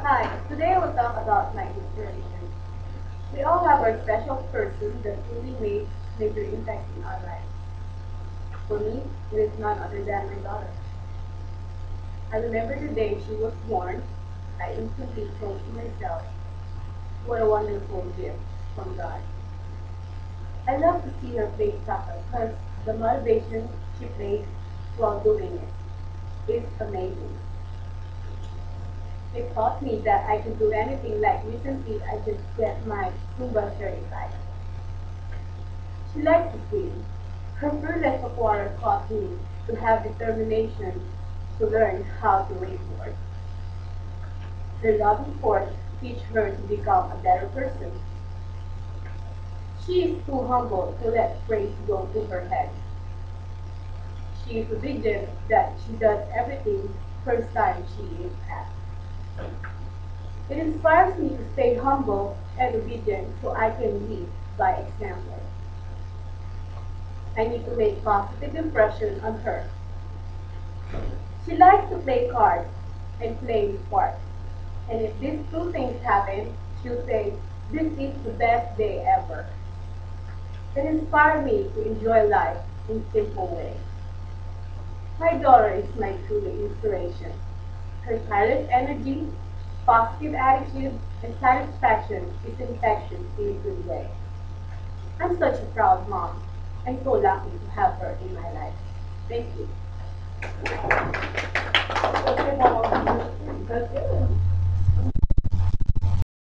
Hi, today I will talk about my inspiration. We all have our special person that truly makes major impact in our lives. For me, it is none other than my daughter. I remember the day she was born, I instantly told to myself, what a wonderful gift from God. I love to see her play soccer because the motivation she plays while doing it is amazing. It taught me that I can do anything like recently I just get my Zumba certified. She liked to swim. Her fearless of water taught me to have determination to learn how to wakeboard. Her of sports teach her to become a better person. She is too humble to let praise go to her head. She is obedient that she does everything first time she is asked. It inspires me to stay humble and obedient so I can lead by example. I need to make positive impression on her. She likes to play cards and play with. And if these two things happen, she'll say, this is the best day ever. It inspired me to enjoy life in simple ways. My daughter is my true inspiration. Her tireless energy, positive attitude, and satisfaction is infectious in a good way. I'm such a proud mom and so lucky to have her in my life. Thank you.